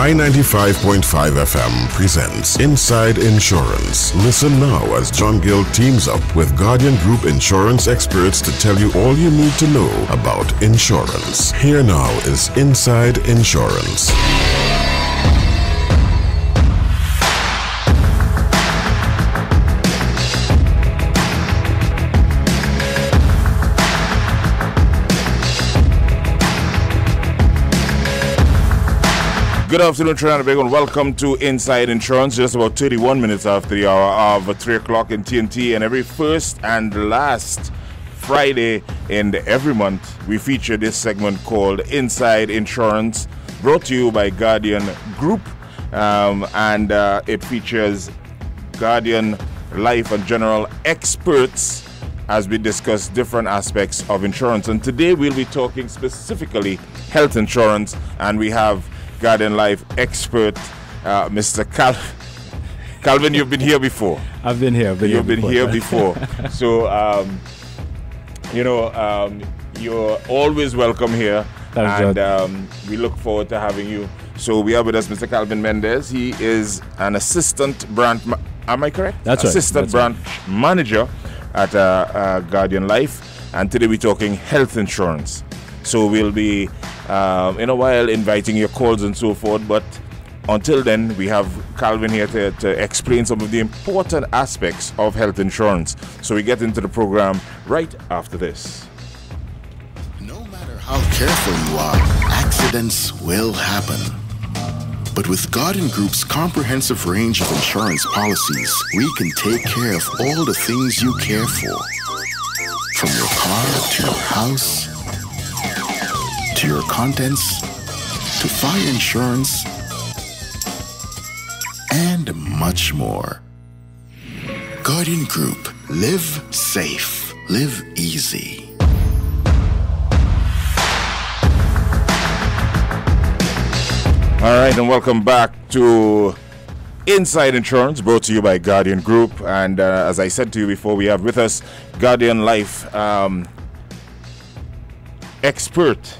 I-95.5 FM presents Inside Insurance. Listen now as John Gill teams up with Guardian Group insurance experts to tell you all you need to know about insurance. Here now is Inside Insurance. Good afternoon, Trinidad and Tobago, and welcome to Inside Insurance. Just about 31 minutes after the hour of 3 o'clock in TNT, and every first and last Friday in every month, we feature this segment called Inside Insurance, brought to you by Guardian Group, um, and uh, it features Guardian Life and General experts as we discuss different aspects of insurance. And today we'll be talking specifically health insurance, and we have Guardian Life expert, uh, Mr. Cal. Calvin, you've been here before. I've been here. Been you've here been here before. so, um, you know, um, you're always welcome here. Thanks, and um, we look forward to having you. So we have with us Mr. Calvin Mendez. He is an assistant branch. Ma- am I correct? That's assistant right. Assistant branch right. manager at uh, uh, Guardian Life. And today we're talking health insurance. So we'll be um, in a while inviting your calls and so forth. But until then, we have Calvin here to, to explain some of the important aspects of health insurance. So we get into the program right after this. No matter how careful you are, accidents will happen. But with Guardian Group's comprehensive range of insurance policies, we can take care of all the things you care for. From your car to your house to your contents, to fire insurance, and much more. Guardian Group. Live safe. Live easy. All right, and welcome back to Inside Insurance, brought to you by Guardian Group. And uh, as I said to you before, we have with us Guardian Life um, expert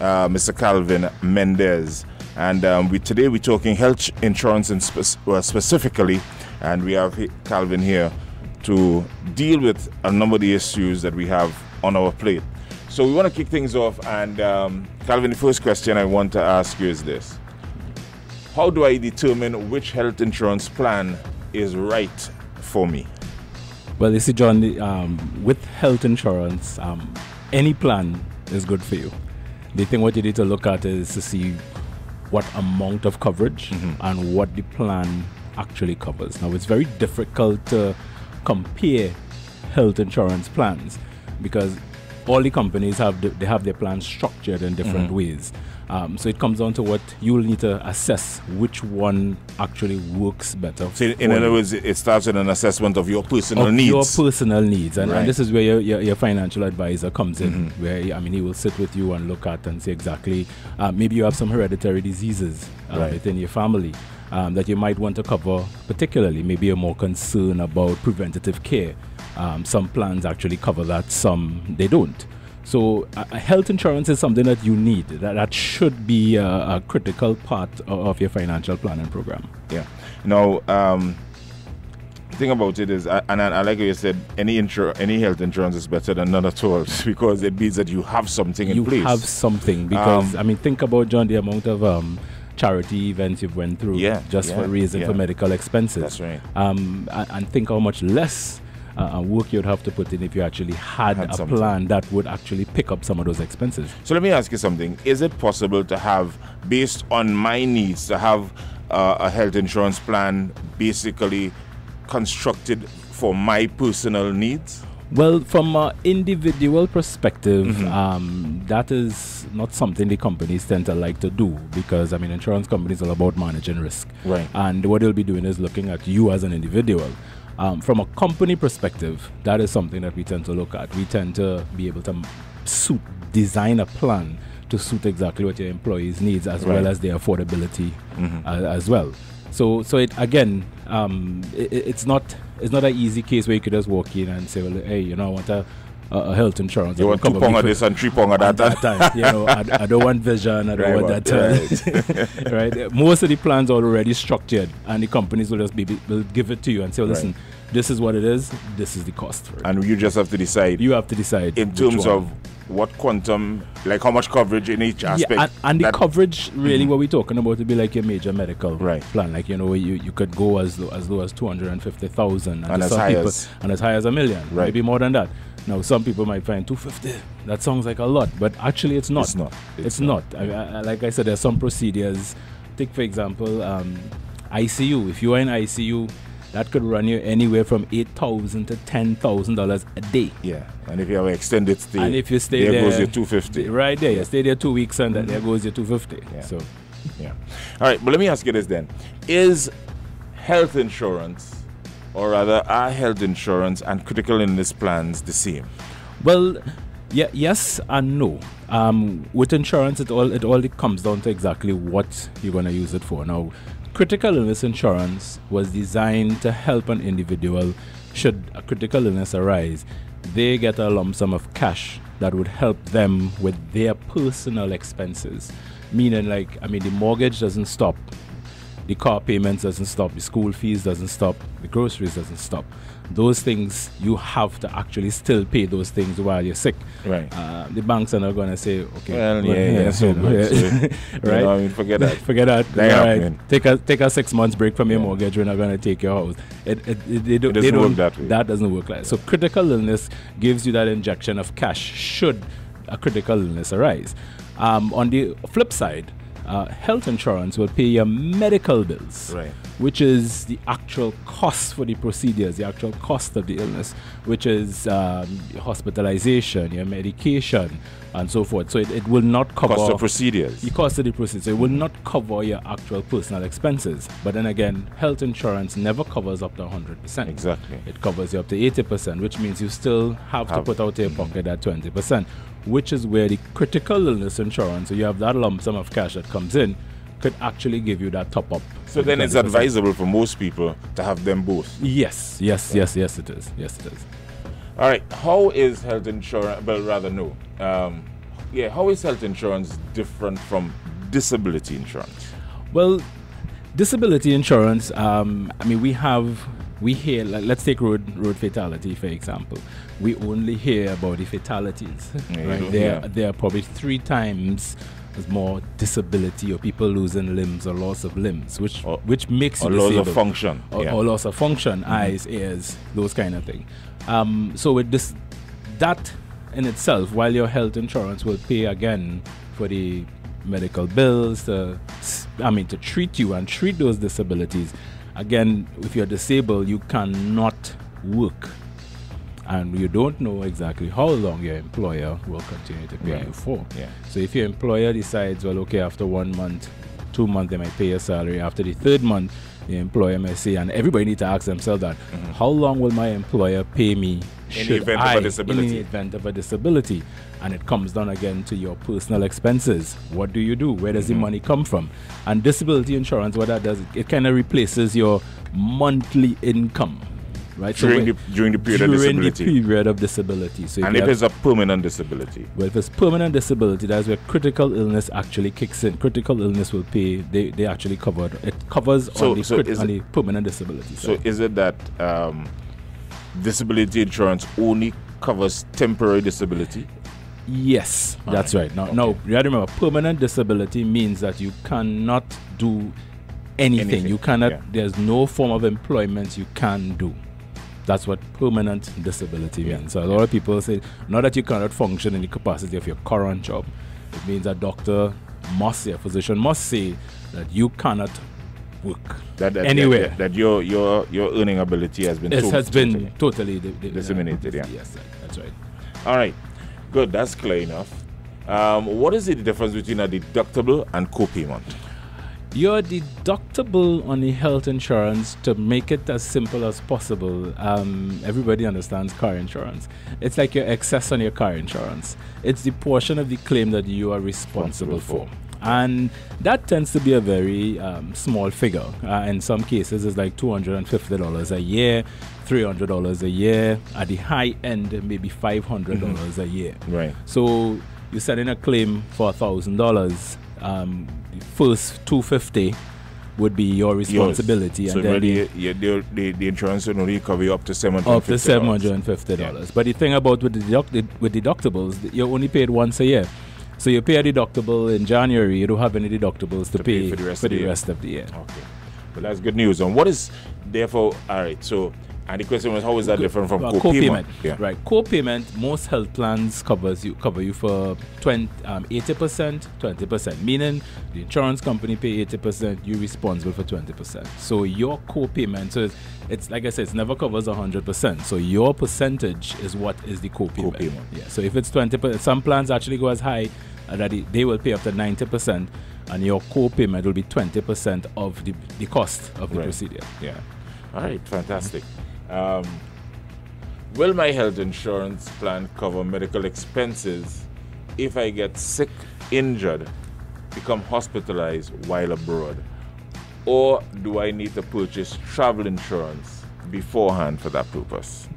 uh, Mr. Calvin Mendez. And um, we, today we're talking health insurance in spe- well, specifically, and we have Calvin here to deal with a number of the issues that we have on our plate. So we want to kick things off, and um, Calvin, the first question I want to ask you is this: How do I determine which health insurance plan is right for me? Well, you see, John, um, with health insurance, um, any plan is good for you the thing what you need to look at is to see what amount of coverage mm-hmm. and what the plan actually covers. Now, it's very difficult to compare health insurance plans because all the companies have the, they have their plans structured in different mm-hmm. ways. Um, so it comes down to what you'll need to assess which one actually works better. So in other words, it starts with an assessment of your personal of needs. Your personal needs, and, right. and this is where your, your, your, financial advisor comes in. Mm-hmm. Where I mean, he will sit with you and look at and see exactly. Uh, maybe you have some hereditary diseases uh, right. within your family. Um, that you might want to cover, particularly maybe you're more concerned about preventative care. Um, some plans actually cover that, some they don't. So, uh, health insurance is something that you need. That, that should be a, a critical part of, of, your financial planning program. Yeah. Now, um, the thing about it is, and I, like you said, any insur- any health insurance is better than none at all because it means that you have something in you place. You have something because, um, I mean, think about, John, the amount of. Um, charity events you've went through yeah, just yeah, for raising yeah. for medical expenses. That's right. Um, and, and, think how much less uh, work you'd have to put in if you actually had, had a something. plan that would actually pick up some of those expenses. So let me ask you something: Is it possible to have, based on my needs, to have uh, a health insurance plan basically constructed for my personal needs? Well, from an individual perspective, mm-hmm. um, that is not something the companies tend to like to do because, I mean, insurance companies are about managing risk. Right. And what they'll be doing is looking at you as an individual. Um, from a company perspective, that is something that we tend to look at. We tend to be able to suit, design a plan to suit exactly what your employees needs as right. well as their affordability mm-hmm. uh, as well. So, so it again, um, it, it's not it's not an easy case where you could just walk in and say, well, hey, you know, I want to a, a health insurance. You want two pong of this and three pong of at that. that time. You know, I, I don't want vision. I don't Right, want that. uh, right. Most of the plans are already structured, and the companies will just be will give it to you and say, well, Right. "Listen, this is what it is. This is the cost for it." and you just have to decide you have to decide in terms of what quantum, like how much coverage in each aspect. Yeah, and, and the coverage really what we're talking about would be like your major medical Right. plan. Like you know, you, you could go as low as low as two hundred and fifty thousand, And to as high people, as- and as high as a million, Right. maybe more than that. Now, some people might find two fifty. That sounds like a lot, but actually, it's not. It's not. It's, It's not. I, I, like I said, there's some procedures. Take for example, um, ICU. If you are in ICU, that could run you anywhere from eight thousand to ten thousand dollars a day. Yeah, and if you have an extended stay, And if you stay there, there, goes your 250. Right there, you stay there two weeks, and then there goes your two fifty. Yeah. So. Yeah. All right, but let me ask you this then: Is health insurance, or rather, are health insurance and critical illness plans the same? Well, yeah, yes and no. Um, with insurance, it all it all it comes down to exactly what you're going to use it for. Now, critical illness insurance was designed to help an individual should a critical illness arise. They get a lump sum of cash that would help them with their personal expenses. Meaning, like, I mean, the mortgage doesn't stop the car payments doesn't stop, the school fees doesn't stop, the groceries doesn't stop. Those things you have to actually still pay those things while you're sick. Right. Uh, the banks are not going to say, okay, Well, yeah, yeah, so you know, good, yeah. so, You right? know, I mean, forget that. Forget that. That All happening. Take a take a six months break from your Yeah. mortgage. We're not going to take your house. It it, it, they don't, It doesn't work don't- that way. That doesn't work like. So critical illness gives you that injection of cash should a critical illness arise. Um, on the flip side, uh, health insurance will pay your medical bills Right. which is the actual cost for the procedures, the actual cost of the illness, which is um, hospitalization, your medication, and so forth. So it, it will not cover Cost of procedures. the cost of the procedure. It will not cover your actual personal expenses. But then again, health insurance never covers up to 100%. Exactly. It covers you up to 80%, which means you still have, to put out your pocket at 20%, which is where the critical illness insurance, so you have that lump sum of cash that comes in, could actually give you that top up. So then it's advisable for most people to have them both. Yes, yes, yes, yes, it is. Yes, it is. All right. How is health insurance? Well, rather no. Um, yeah. How is health insurance different from disability insurance? Well, disability insurance. Um, I mean, we have we hear. Like, let's take road road fatality for example. We only hear about the fatalities. Yeah, right? There, hear. there are probably three times as more disability or people losing limbs or loss of limbs, which Or- which makes you Or laws of function? or, yeah. Mm-hmm. or loss of function, eyes, ears, those kind of thing. Um, so with this, that in itself, while your health insurance will pay again for the medical bills, to, I mean, to treat you and treat those disabilities. Again, if you're disabled, you cannot work, and you don't know exactly how long your employer will continue to pay Right. you for. Yeah. So if your employer decides, well, okay, after one month, two months, they might pay your salary. After the third month, the employer may say, and everybody need to ask themselves that, mm-hmm. how long will my employer pay me. In the event of a I- disability. In the event of a disability. And it comes down again to your personal expenses. What do you do? Where does Mm-hmm. the money come from? And disability insurance, what that does, it, it kind of replaces your monthly income. Right? So during when- the during the period of during disability. the period of disability. So if and if have- it's a permanent disability, well, if it's permanent disability, that's where critical illness actually kicks in. Critical illness will pay. They, they actually cover it. It covers So- on, the so crit- on it- the permanent disability. so side. is it that um, disability insurance only covers temporary disability? yes, that's right. Now, now you have to remember, permanent disability means that you cannot do anything. Anything, You cannot. yeah. There's no form of employment you can do. That's what permanent disability Yeah. means. So a lot of people say, not that you cannot function in the capacity of your current job. It means a doctor must say, a physician must say that you cannot work That, that anywhere. that, that your your your earning ability has been it has been totally- totally di- di- Disseminated, yeah. Yes, that's right. All right, good. That's clear enough. Um, what is the difference between a deductible and co-payment? Your deductible on the health insurance, to make it as simple as possible, um, everybody understands car insurance. It's like your excess on your car insurance. It's the portion of the claim that you are responsible Responsible for. And that tends to be a very um, small figure. Uh, in some cases, it's like $250 a year, $300 a year. At the high end, maybe $500 a year. Right. So you're setting a claim for $1,000. Um, the first 250 would be your responsibility. So and then really, the- yeah, the, the, the insurance will only cover you up to seven up to seven hundred and fifty dollars. But the thing about with the deduct- with deductibles, you're only paid once a year. So you pay a deductible in January, you don't have any deductibles to, To pay pay, for the rest for of the the year. rest of the year. Okay. Well, that's good news. And what is, therefore, all right, so, and the question was, how is that different from Uh, co-payment? co-payment, Yeah. right? Co-payment. Most health plans covers you cover you for 20, um, 80%, 20%. Meaning the insurance company pay 80%, you're responsible for 20%. So your co-payment, so it's, it's like I said, it never covers 100%. So your percentage is what is the co-payment. Co-payment. Yeah. So if it's 20%, some plans actually go as high uh, that it- they will pay up to 90%, and your co-payment will be 20% of the, the cost of the Right. procedure. Yeah. All right, fantastic. Um, will my health insurance plan cover medical expenses if I get sick, injured, become hospitalized while abroad? Or do I need to purchase travel insurance beforehand for that purpose?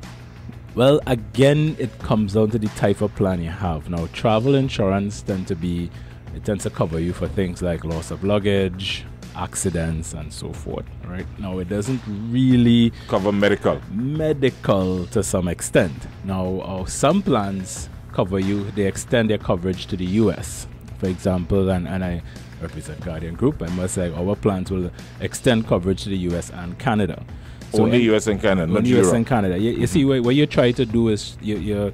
Well, again, it comes down to the type of plan you have. Now, travel insurance tend to be, it tends to cover you for things like loss of luggage, accidents, and so forth. Right now, it doesn't really Cover medical. medical to some extent. Now, uh, some plans cover you; they extend their coverage to the U.S. For example, and, and I represent Guardian Group. I must say our plans will extend coverage to the U.S. and Canada. so Only US and Canada, not only US Europe. Mm-hmm. and Canada. You, you see, what, what you try to do is you, you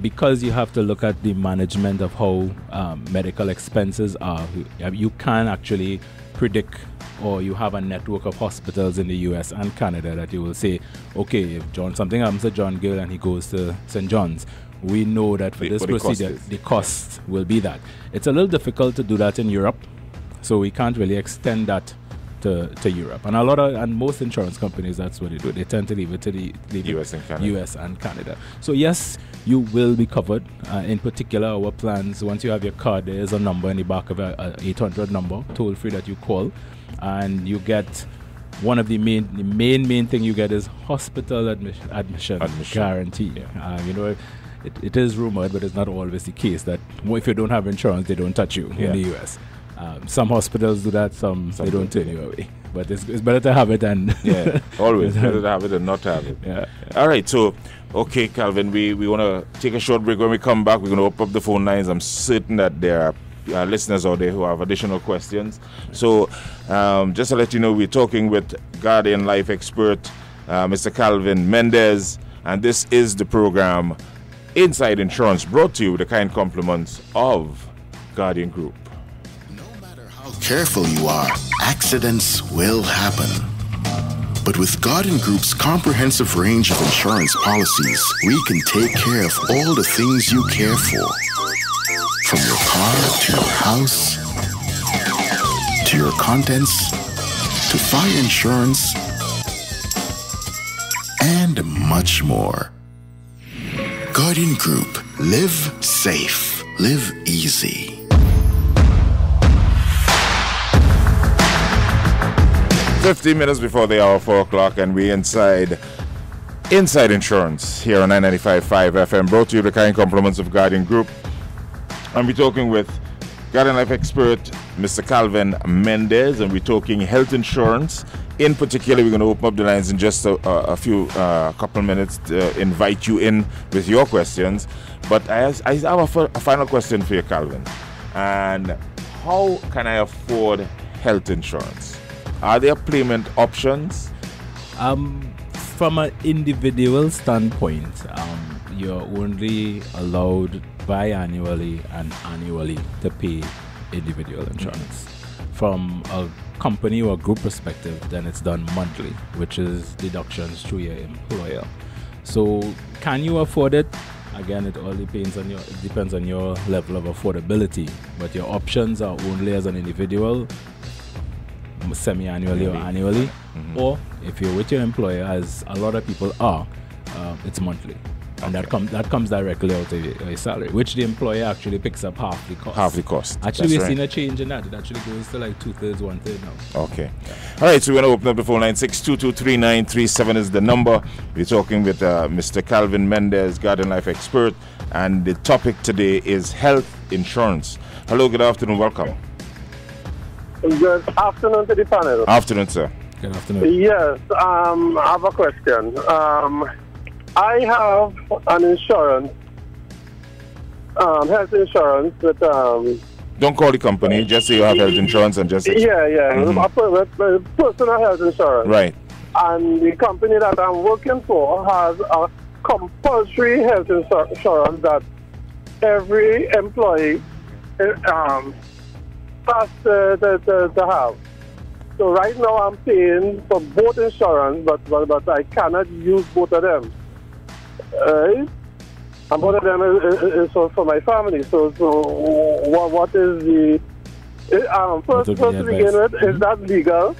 because you have to look at the management of how um, medical expenses are. You can actually predict, or you have a network of hospitals in the U.S. and Canada that you will say, okay, if John something happens to John Gill and he goes to St. John's. We know that for The- this the cost procedure, the cost will be that. It's a little difficult to do that in Europe, so we can't really extend that to, to Europe. And a lot of and most insurance companies that's what they do. They tend to leave it to the leave US and Canada. US and Canada. So yes, you will be covered. Uh, in particular, our plans. Once you have your card, there is a number in the back of a, a 800 number, toll free that you call, and you get. One of the main, the main, main thing you get is hospital admission, admission, Admission. guarantee. Yeah. Uh, you know, it, it is rumored, but it's not always the case that if you don't have insurance, they don't touch you Yeah. in the US. Um, some hospitals do that, some, Some they don't you away. But it's, it's better to have it than Yeah, always better to have it than not to have it. yeah. All right, so okay, Calvin, we, we want to take a short break. When we come back, we're going to open up the phone lines. I'm certain that there are uh, listeners out there who have additional questions. So, um, just to let you know, we're talking with Guardian Life expert uh, Mr. Calvin Mendez, and this is the program Inside Insurance, brought to you with the kind compliments of Guardian Group. How careful you are, accidents will happen. But with Guardian Group's comprehensive range of insurance policies, we can take care of all the things you care for. From your car to your house, to your contents, to fire insurance, and much more. Guardian Group. Live safe. Live easy. 15 minutes before the hour, 4 o'clock, and we inside Inside Insurance here on 995.5 FM, brought to you the kind compliments of Guardian Group. And we're talking with Guardian Life expert Mr. Calvin Mendez, and we're talking health insurance. In particular, we're going to open up the lines in just a, a, few, uh, couple minutes to invite you in with your questions. But I, has- I have a, a final question for you, Calvin. And how can I afford health insurance? Are there payment options? Um, from an individual standpoint, um, you're only allowed biannually and annually to pay individual insurance. From a company or group perspective, then it's done monthly, which is deductions through your employer. So, can you afford it? Again, it all depends on your it depends on your level of affordability. But your options are only as an individual, semi-annually or annually, or if you're with your employer, as a lot of people are, uh, it's monthly. and that comes that comes directly out of your, your, salary, which the employer actually picks up half the cost. Half the cost. Actually, we've right. seen a change in that. It actually goes to like two thirds, one third now. Okay. Yeah. All right. So we're gonna open up the phone line. Six two two three nine three seven is the number. We're talking with uh, Mr. Calvin Mendez, Guardian Life expert, and the topic today is health insurance. Hello. Good afternoon. Welcome. Good afternoon to the panel. Afternoon, sir. Good afternoon. Yes, um, I have a question. Um, I have an insurance, um, health insurance with. Um, Don't call the company. Just say you have health insurance and just. Yeah, yeah. Mm-hmm. personal health insurance. Right. And the company that I'm working for has a compulsory health insurance that every employee um, to, to, to, to have. So right now I'm paying for both insurance, but but, but I cannot use both of them. Right? And both of them is, is, is for, my family. So so what what is the um, first, first to begin with, is that legal?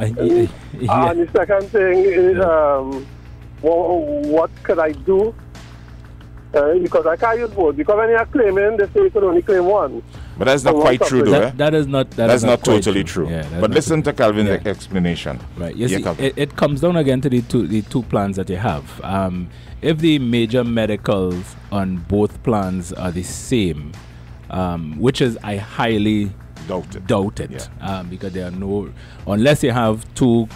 Uh, yeah. And the second thing is, um, what, what could I do? Uh, because I can't use both. Because when you're claiming, they say you can only claim one. But that's not quite true, though. That, eh? that is not. That that's is not, not totally true. true. Yeah, but listen to Calvin's yeah. explanation. Right. Yes. Yeah, it, it, comes down again to the two the two plans that you have. Um, if the major medicals on both plans are the same, um, which is I highly doubt doubt it, yeah. um, because there are no unless you have two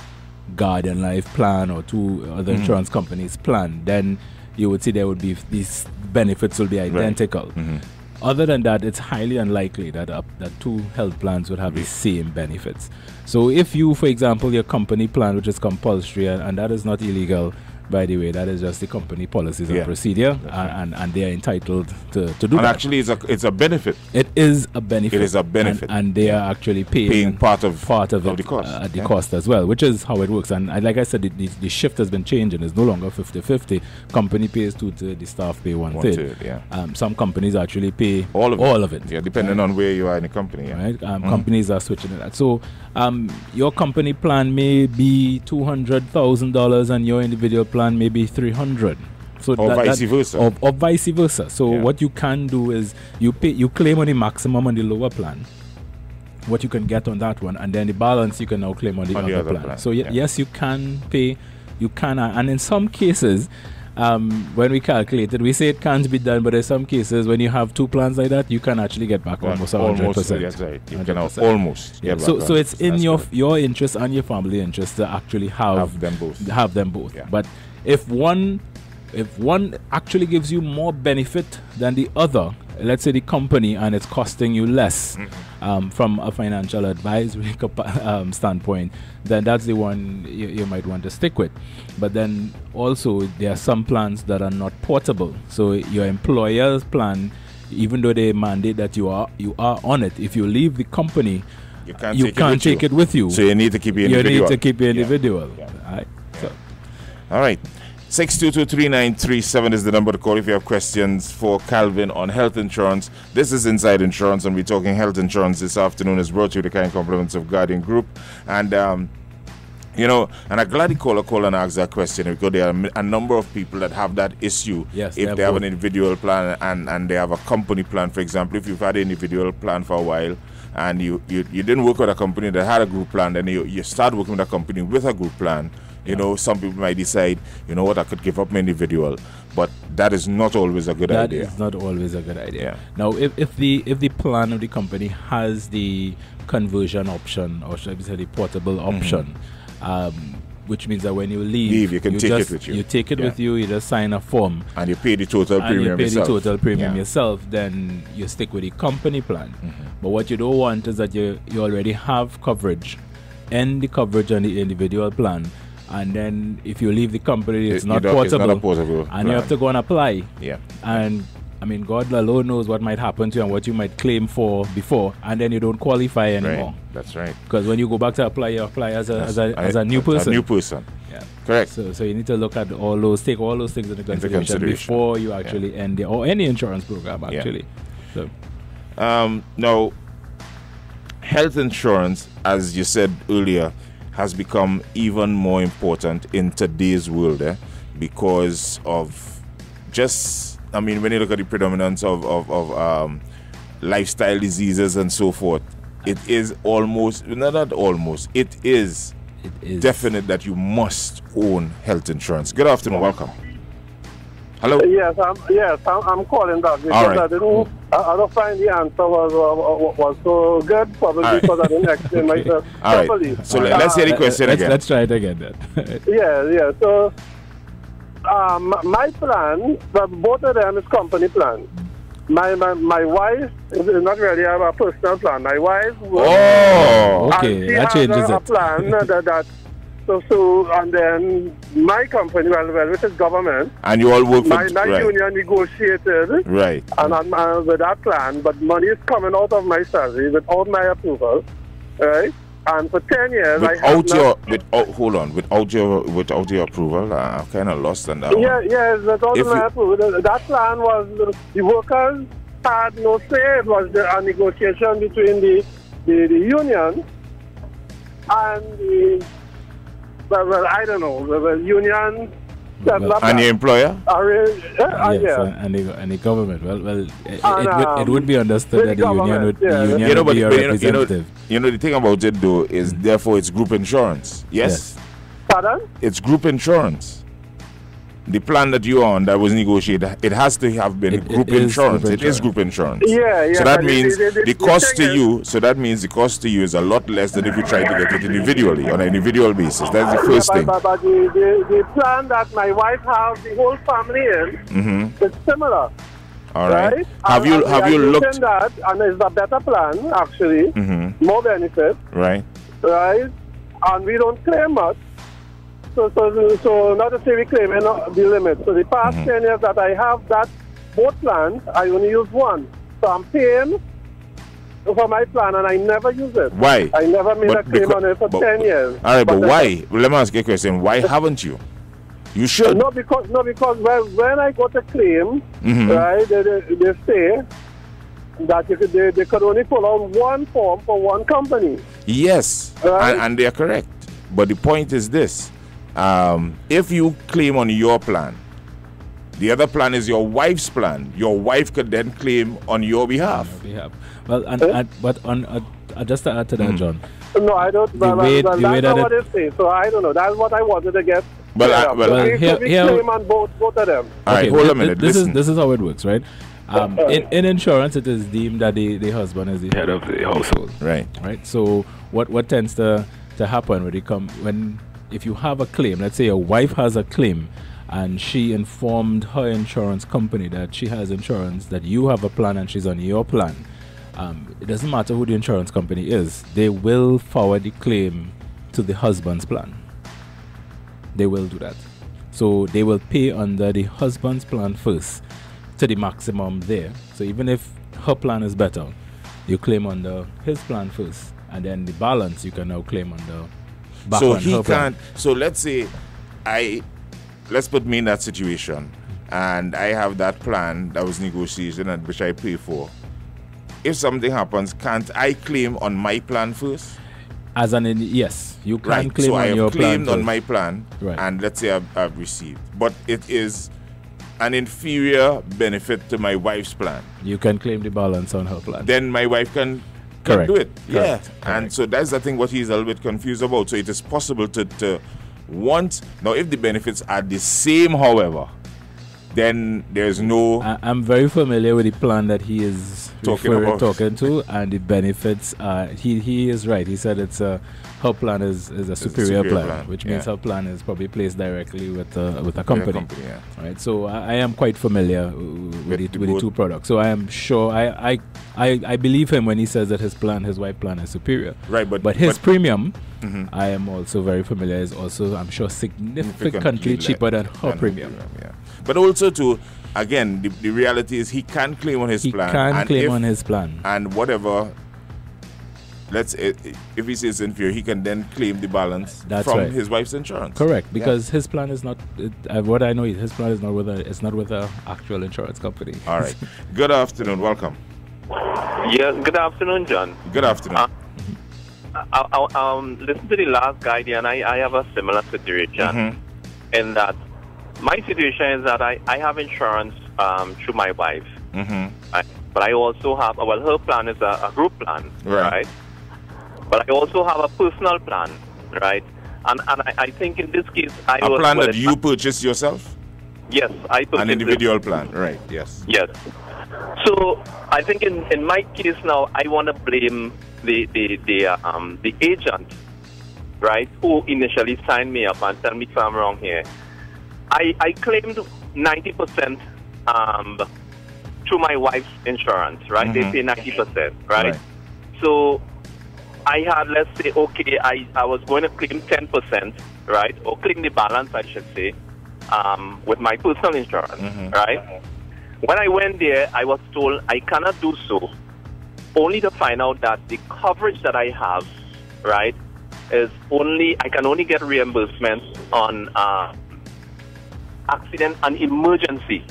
Guardian Life plan or two other mm-hmm. insurance companies plan, then you would see there would be these benefits will be identical. Right. Mm-hmm. Other than that, it's highly unlikely that uh, that two health plans would have the same benefits. So, if you, for example, your company plan, which is compulsory and, and that is not illegal, by the way, that is just the company policies and procedure, and, right. and, and they are entitled to, to do and that. actually, it's a it's a benefit. It is a benefit. It is a benefit, and, and they are actually paying, paying part of part of, of it, the cost, uh, the yeah. cost as well, which is how it works. And like I said, the, the, the, shift has been changing. It's no longer 50-50. Company pays two thirds, the staff pay one, one third. third yeah. Um, some companies actually pay all of all it. of it. Yeah, depending on where you are in the company. Yeah. Right. Um, mm. Companies are switching that. So um, your company plan may be two hundred thousand dollars, and your individual plan may be three hundred. So or that, vice that, versa. Or, or, vice versa. So yeah. what you can do is you pay you claim on the maximum on the lower plan. What you can get on that one, and then the balance you can now claim on the, on other, the other plan. plan. So y- yeah. yes, you can pay, you can, uh, and in some cases, um, when we calculated, we say it can't be done, but in some cases, when you have two plans like that, you can actually get back almost hundred percent. That's right. You 100%. can almost. Yeah. So, so it's in your your interest and your family interest to actually have, have them both. Have them both. Yeah. But if one if one actually gives you more benefit than the other, let's say the company, and it's costing you less mm-hmm. um, from a financial advisory um, standpoint, then that's the one you, you, might want to stick with. But then also, there are some plans that are not portable. So your employer's plan, even though they mandate that you are you are on it, if you leave the company, you can't, you take, can't it, take it with you. So you need to keep your individual. You need to keep your individual. Yeah. Yeah. All right. So. All right. 6223937 is the number to call if you have questions for Calvin on health insurance. This is Inside Insurance, and we're talking health insurance this afternoon. Is brought to you the kind compliments of Guardian Group. And, um, you know, and I'm glad you call a call and ask that question because there are a number of people that have that issue. Yes, if they have an individual plan and, and they have a company plan, for example, if you've had an individual plan for a while and you, you, you didn't work with a company that had a group plan, then you, you start working with a company with a group plan you know, some people might decide, you know what, I could give up my individual, but that is not always a good that idea. That is not always a good idea. Yeah. Now, if, if the if the plan of the company has the conversion option, or should I say the portable mm-hmm. option, mm-hmm. um, which means that when you leave, leave you can you take just, it with you. You take it yeah. with you. You just sign a form, and you pay the total and premium. you pay yourself. the total premium yeah. yourself. Then you stick with the company plan. Mm-hmm. But what you don't want is that you you already have coverage, and the coverage on the individual plan and then if you leave the company, it's, it, not, portable, it's not portable, and you have to go and apply. Yeah. And I mean, God alone knows what might happen to you and what you might claim for before, and then you don't qualify anymore. Right. That's right. Because when you go back to apply, you apply as a, as a, as a new person. A new person. Yeah. Correct. So, so you need to look at all those, take all those things into consideration, consideration. before you actually yeah. end the, or any insurance program actually. Yeah. So. Um, now, health insurance, as you said earlier, has become even more important in today's world eh? because of just, I mean, when you look at the predominance of, of, of um, lifestyle diseases and so forth, it is almost, no, not almost, it is, It is definite that you must own health insurance. Good afternoon, welcome. Hello? Yes, I'm, yes, I'm, I'm calling back because All right. I didn't. I, I don't find the answer was was, was so good, probably All right. because I didn't explain myself All right. properly. So let- let's hear the Uh, question let's, again. let's try it again then. Yeah, yeah. So, um, my plan, but both of them is company plan. My my, my wife is not really a, a personal plan. My wife Oh, Okay, and she that changes a, a plan that, that so so and then my company, well, well, which is government, and you all work for my, my right. union negotiated Right. and I'm uh, with that plan, but money is coming out of my salary without my approval, right? And for ten years, Without your, without, hold on, without your, without your approval, uh, I'm kind of lost on that. one. Yeah, yes, without If my you- approval. That plan was the workers had no say. It was the, a negotiation between the the, the union and the well, well, I don't know, the, the union. set Well, up And a- your employer? arrange- uh, uh, yes, yeah. and, and, the, and the government. Well, well, it, it, And, would, it would be um, understood that the the union would, yeah. the union You know, would but, be a but you, know, you, know, representative. you know, the thing about it though is therefore it's group insurance. Yes? Yes. Pardon? It's group insurance. The plan that you're on that was negotiated, it has to have been It- it group is insurance. group It is group insurance. Yeah, yeah. So that but means the, the, the cost to you, so that means the cost to you is a lot less than if you try to get it individually on an individual basis. That's the first yeah, thing. But, but, but the, the, the plan that my wife has the whole family in Mm-hmm. is similar. All right. Right? Have And- you have you looked? using that, and it's a better plan actually, Mm-hmm. more benefit, Right. right? And we don't claim much. So, so, so not to say we claim uh, the limit. So the past Mm-hmm. ten years that I have that both plans, I only use one. So I'm paying for my plan, and I never use it. Why? I never made But a claim becau- on it for but- ten years. All right, but then- why? Well, let me ask you a question. Why haven't you? You should. No, because no, because when, when I got a claim, Mhm. right, they, they, they say that you could, they, they could only pull out one form for one company. Yes, Right. and, and they are correct. But the point is this: um, if you claim on your plan, the other plan is your wife's plan. Your wife could then claim on your behalf. We have. Well, and, Eh? and but on uh, uh, just to add to that, John. No, I don't. The well, way- well, the that's way not that what it says. So I don't know. That's what I wanted to get. Well, I- clear well, Well, we, here- here- claim on both both of them. All right, Okay, hold thi- a minute. This listen. is this is how it works, right? Um, in, in insurance, it is deemed that the, the husband is the head of the household, right. right? So what what tends to to happen when it come when if you have a claim, let's say your wife has a claim, and she informed her insurance company that she has insurance, that you have a plan and she's on your plan. Um, it doesn't matter who the insurance company is; they will forward the claim to the husband's plan. They will do that. So they will pay under the husband's plan first to the maximum there. So even if her plan is better, you claim under his plan first, and then the balance you can now claim under. Back so he can't. So let's say, I let's put me in that situation, and I have that plan that was negotiated and which I pay for. If something happens, can't I claim on my plan first? As an yes, you can right. claim so on I have your plan. claimed on first. my plan, Right. and let's say I've, I've received, but it is an inferior benefit to my wife's plan. You can claim the balance on her plan. Then my wife can, can Correct. do it. Yeah, Correct. and so that's the thing. What he's a little bit confused about. So it is possible to to want now if the benefits are the same, however, then there's no I, I'm very familiar with the plan that he is Talking referring- about. talking to, and the benefits. Uh, he he is right. He said it's a her plan is, is a superior, superior plan, plan, which means her plan is probably placed directly with with a with a company. company, yeah. Right, so I, I am quite familiar with, With the, with the two products. So I am sure I, I I I believe him when he says that his plan, his wife plan, is superior. Right, but But his but- premium, Mhm. I am also very familiar, is also I'm sure significantly cheaper than her than premium. Yeah, but also to again, the, the reality is he can claim on his He plan. can and claim if- on his plan. and whatever. Let's eh, if he says inferior, he can then claim the balance That's from right. his wife's insurance. Correct, because his plan is not. It, uh, what I know is his plan is not with a. It's not with a actual insurance company. All right. Good afternoon. Welcome. Yes, good afternoon, John. Good afternoon. Uh, I, I, um, listen to the last guy there, and I, I have a similar situation Mhm. in that my situation is that I, I have insurance um, through my wife. Mm-hmm. I, but I also have, well, her plan is a, a group plan, Right. right. But I also have a personal plan, right? And, and I, I think in this case, I A was. plan well, that you purchased yourself? Yes, I purchased An it. individual plan, right, yes. Yes. So I think in, in my case now, I want to blame the the the um the agent, right, who initially signed me up and tell me if I'm wrong here. I I claimed ninety percent um through my wife's insurance, right? Mhm. They pay ninety percent, right? Right. So I had let's say okay, I I was going to claim ten percent, right, or claim the balance, I should say, um, with my personal insurance, Mhm. right? When I went there, I was told I cannot do so, only to find out that the coverage that I have, right, is only I can only get reimbursement on uh, accident and emergency,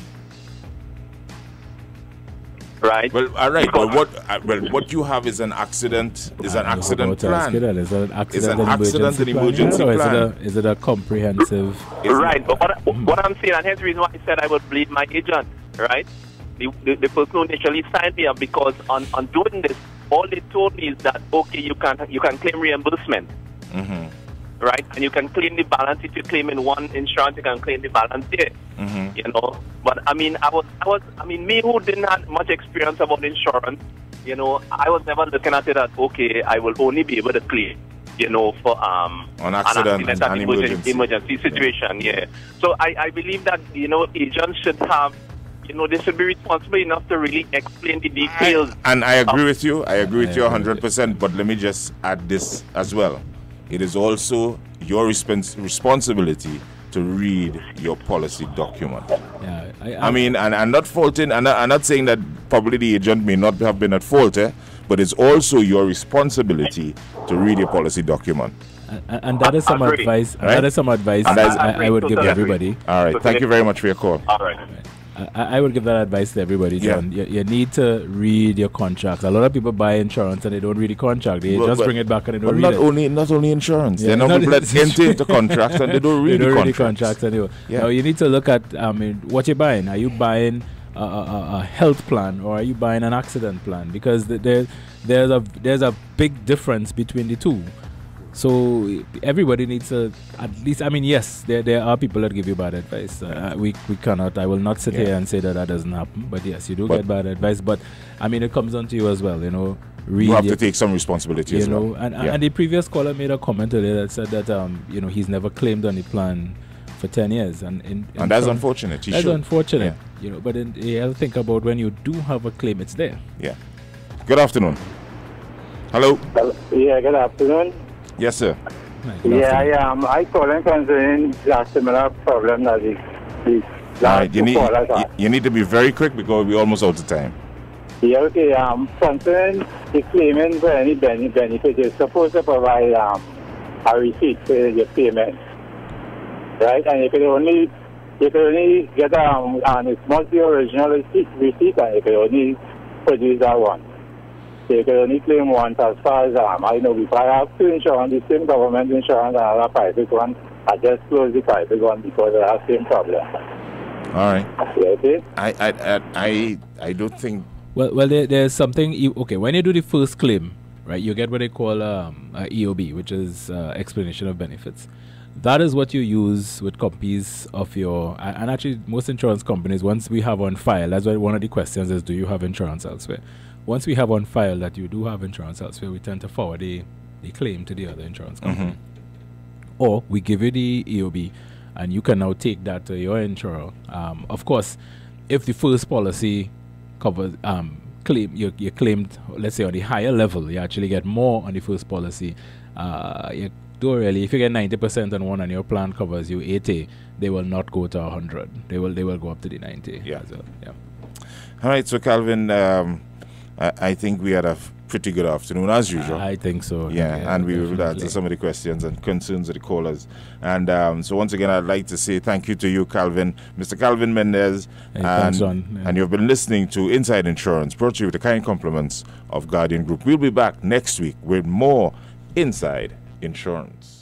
right? Well, all right, but Because- what uh, well, what you have is an accident is an accident about to ask you plan. that. Is it an accident, an and accident and emergency plan, plan. Is, it a, is it a comprehensive? Right, but what, what I'm saying, and here's the reason why I said I would believe my agent, right? The, the, the person who initially signed me up because on, on doing this, all they told me is that okay, you can you can claim reimbursement, Mhm, right? And you can claim the balance if you claim in one insurance, you can claim the balance there, mhm. you know. But I mean, I was I was I mean, me who didn't have much experience about insurance, you know, I was never looking at it as okay, I will only be able to claim. You know, for um, an accident accident and and emergency. emergency, emergency situation. Yeah. So I, I believe that you know agents should have, you know, they should be responsible enough to really explain the details. And I agree with you. I agree with you agree 100%. But let me just add this as well. It is also your respons- responsibility to read your policy document. Yeah, I, I mean, and I'm not faulting, and I'm not saying that probably the agent may not have been at fault, eh? but it's also your responsibility to read your policy document. and, and that is some advice. Right? That is some advice And that's- I, I would give Totally everybody. All right. Thank you very much for your call. All right. I, I would give that advice to everybody, Yeah. John. You, you need to read your contracts. A lot of people buy insurance and they don't read the contract. They Well, just bring it back and they don't not read it. only not only insurance. Yeah, They're not not- people that enter into contracts and they don't read they don't the read the contracts. contracts anyway. Yeah. Now you need to look at I mean what you're buying. Are you buying a, a, a- a health plan or are you buying an accident plan? Because th- there there's a there's a big difference between the two. So everybody needs a at least. I mean, yes, there there are people that give you bad advice. Uh, we we cannot. I will not sit Yeah. here and say that that doesn't happen. But yes, you do But- get bad advice. But I mean, it comes on to you as well. You know, read You have your- to take some responsibility you as know, well. and, Yeah. and the previous caller made a comment earlier that said that um, you know, he's never claimed on the plan for ten years, and in, in and that's some- unfortunate. He That's should. unfortunate, you know. But then you have to think about when you do have a claim, it's there. Yeah. Good afternoon. Hello. Yeah, good afternoon. Yes, sir. Right, good Yeah, afternoon. I am. I calling concerning that similar problem that the, the All last right. You need you, you need to be very quick because we're almost out of time. Yeah, okay. Um, concerning the claiming for any bene- benefit, you're supposed to provide um, a receipt for your payment, right? And you can only you can only get um, and it must be original receipt, receipt and you can only produce that one. Can only claim once as far as um, I know. If I have two insurance, the same government insurance and another private one, I just close the private one because I have same problem. All right. I I I I, I don't think. Well, well, there, there's something. Okay, when you do the first claim, right, you get what they call um, EOB, which is uh, explanation of benefits. That is what you use with copies of your. And actually, most insurance companies, once we have on file, that's why one of the questions is, do you have insurance elsewhere? Once we have on file that you do have insurance elsewhere, we tend to forward the, the claim to the other insurance company. Or we give you the EOB, and you can now take that to your insurer. Um, of course, if the first policy covers um, claim you, you claimed, let's say on the higher level, you actually get more on the first policy. Uh, you don't really. If you get ninety percent on one and your plan covers you eighty, they will not go to hundred. They will they will go up to the ninety. Yeah. well. yeah. All right. So Calvin, um, I, I think we had a pretty good afternoon as usual. I think so. Yeah, and we will answer some of the questions and concerns of the callers. And um, so once again, I'd like to say thank you to you, Calvin, Mr. Calvin Mendez, Hey, and, Yeah. and you've been listening to Inside Insurance, brought to you with the kind compliments of Guardian Group. We'll be back next week with more Inside Insurance.